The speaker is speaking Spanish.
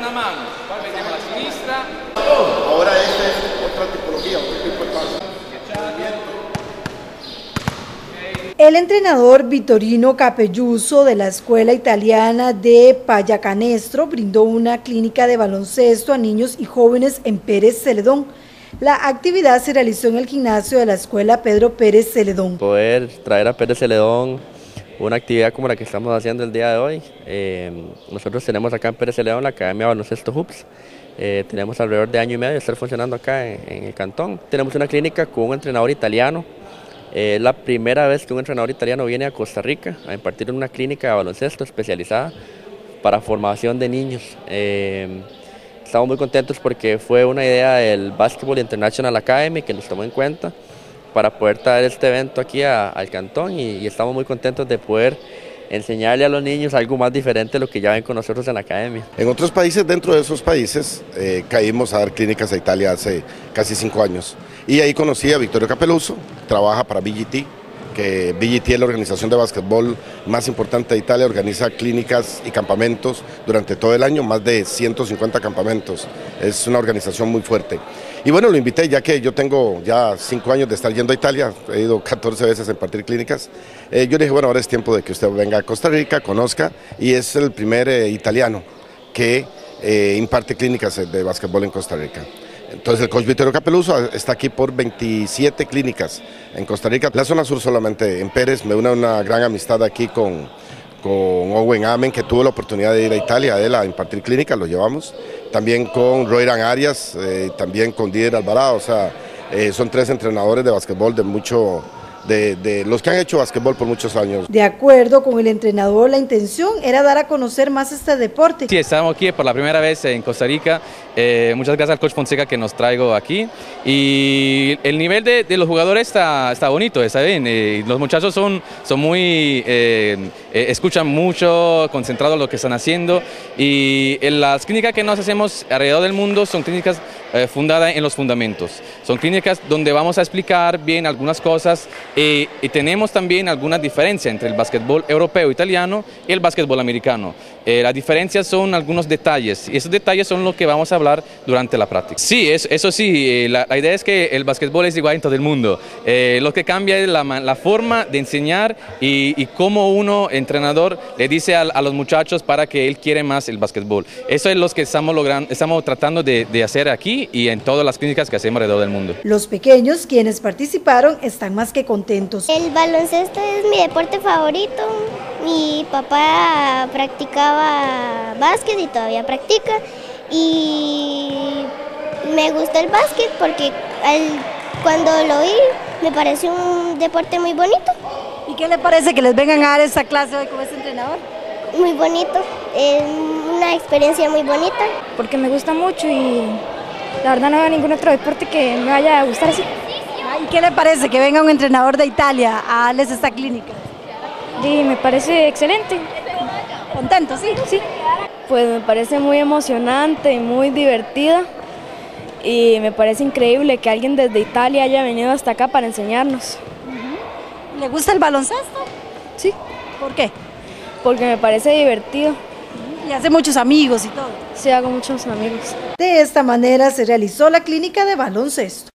una mano, poi vediamo la sinistra. Ahora esta es otra tipología, otro tipo de paso. El entrenador Vittorino Capelluso de la Escuela Italiana de Payacanestro brindó una clínica de baloncesto a niños y jóvenes en Pérez Celedón. La actividad se realizó en el gimnasio de la Escuela Pedro Pérez Celedón. Poder traer a Pérez Celedón una actividad como la que estamos haciendo el día de hoy. Eh, nosotros tenemos acá en Pérez Celedón la Academia de Baloncesto Hoops. Eh, tenemos alrededor de año y medio de estar funcionando acá en, el cantón. Tenemos una clínica con un entrenador italiano eh, es la primera vez que un entrenador italiano viene a Costa Rica a impartir una clínica de baloncesto especializada para formación de niños. Estamos muy contentos porque fue una idea del Basketball International Academy que nos tomó en cuenta para poder traer este evento aquí al cantón y, estamos muy contentos de poder enseñarle a los niños algo más diferente de lo que ya ven con nosotros en la academia. En otros países, dentro de esos países, eh, caímos a dar clínicas a Italia hace casi cinco años. Y ahí conocí a Victorio Capeluso, trabaja para BGT, que es la organización de básquetbol más importante de Italia, organiza clínicas y campamentos durante todo el año, más de 150 campamentos. Es una organización muy fuerte. Y bueno, lo invité ya que yo tengo ya cinco años de estar yendo a Italia, he ido 14 veces a impartir clínicas. Eh, yo dije, bueno, ahora es tiempo de que usted venga a Costa Rica, conozca, y es el primer eh, italiano que eh, imparte clínicas de básquetbol en Costa Rica. Entonces el coach Vittorio Capeluso está aquí por 27 clínicas en Costa Rica. La zona sur solamente en Pérez, me une una gran amistad aquí con, con Owen Amen, que tuvo la oportunidad de ir a Italia, a él a impartir clínicas, lo llevamos. También con Royran Arias, eh, también con Didier Alvarado, o sea, eh, son tres entrenadores de básquetbol de mucho, de, de, los que han hecho basquetbol por muchos años. De acuerdo con el entrenador, la intención era dar a conocer más este deporte. Sí, estamos aquí por la primera vez en Costa Rica. Eh, muchas gracias al coach Fonseca que nos traigo aquí. Y el nivel de, de los jugadores está, está, bonito, está bien. Eh, los muchachos son, son muy, eh, escuchan mucho, concentrados en lo que están haciendo. Y en las clínicas que nos hacemos alrededor del mundo son clínicas fundadas en los fundamentos. Son clínicas donde vamos a explicar bien algunas cosas y tenemos también algunas diferencias entre el básquetbol europeo italiano y el básquetbol americano. las diferencias son algunos detalles y esos detalles son los que vamos a hablar durante la práctica. Sí, eso, eso sí, la, la, idea es que el básquetbol es igual en todo el mundo. Eh, lo que cambia es la, la forma de enseñar y, y, cómo uno, entrenador, le dice a, a, los muchachos para que él quiere más el básquetbol. Eso es lo que estamos, logrando, estamos tratando de, de hacer aquí y en todas las clínicas que hacemos alrededor del mundo. Los pequeños, quienes participaron, están más que contentos. El baloncesto es mi deporte favorito. Mi papá practicaba básquet y todavía practica y me gustó el básquet porque al, cuando lo vi me pareció un deporte muy bonito. ¿Y qué le parece que les vengan a dar esta clase hoy como este entrenador? Muy bonito, es una experiencia muy bonita. Porque me gusta mucho y la verdad no veo ningún otro deporte que me vaya a gustar así. ¿Y qué le parece que venga un entrenador de Italia a darles esta clínica? Sí, me parece excelente. ¿Contento, sí? Sí. Pues me parece muy emocionante y muy divertida y me parece increíble que alguien desde Italia haya venido hasta acá para enseñarnos. ¿Le gusta el baloncesto? Sí. ¿Por qué? Porque me parece divertido. Y hace muchos amigos y todo. Sí, hago muchos amigos. De esta manera se realizó la clínica de baloncesto.